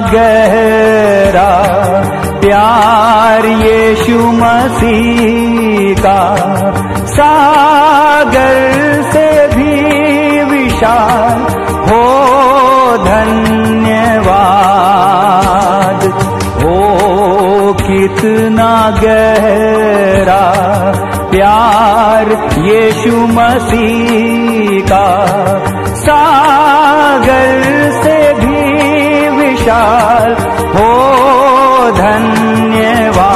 गहरा प्यार यीशु मसीह का, सागर से भी विशाल हो धन्यवाद। हो कितना गहरा प्यार यीशु मसीह का, सागर से विशाल हो धन्यवाद।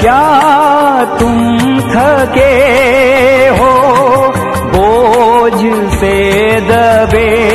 क्या तुम थके हो बोझ से दबे?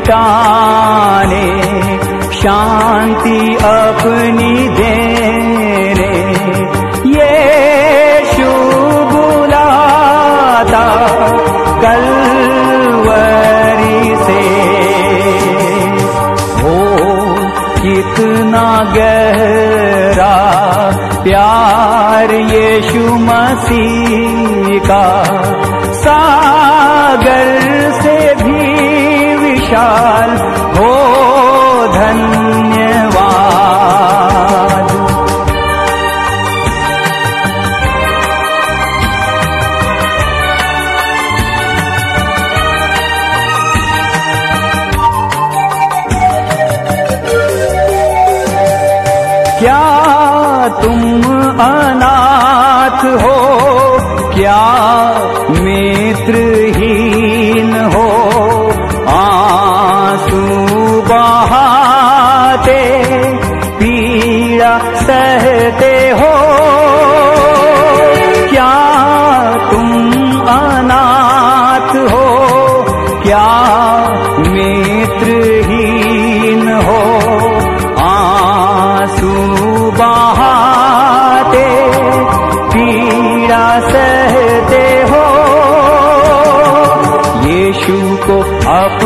मिटाने, शांति अपनी देने। ये बुलाता कलवरी से। हो कितना गहरा प्यार यीशु मसीह का। विशाल हो धन्यवाद। क्या तुम अनाथ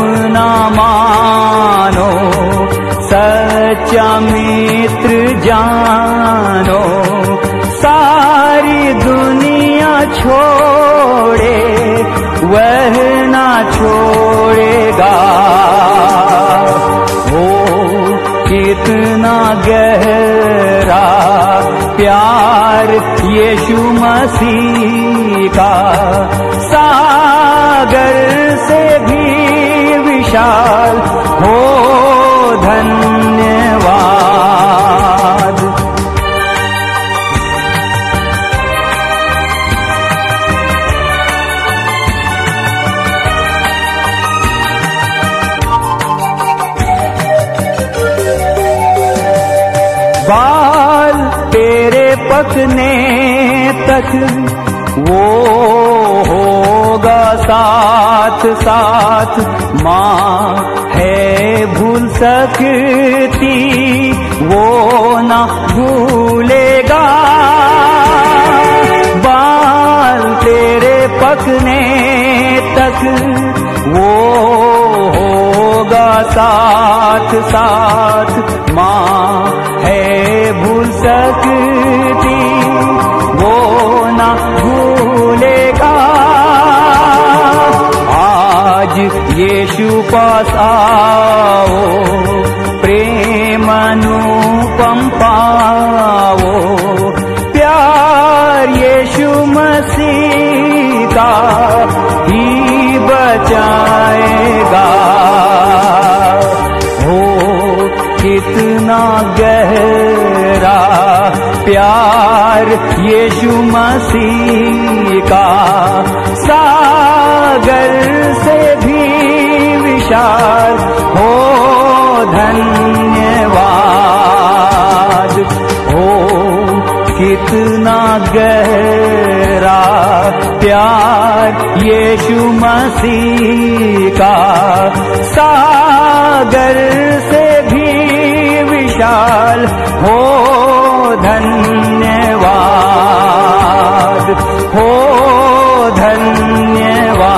अपना मानो सच्चा मित्र जानो सारी दुनिया छोड़े प्यार यीशु मसीह का सागर से भी विशाल हो धन्यवाद पकने तक वो होगा साथ साथ माँ है भूल सकती, वो ना भूलेगा। बाल तेरे पकने तक वो होगा साथ साथ साथ माँ है भूल सकती, वो ना भूलेगा। आज यीशु पास आओ, प्रेम अनुपम पाओ। प्यार यीशु मसीह का ही बचाएगा कितना गहरा प्यार यीशु मसीह का सागर से भी विशाल हो धन्यवाद। हो कितना गहरा प्यार यीशु मसीह का सागर से डाल हो धन्यवाद हो धन्यवाद।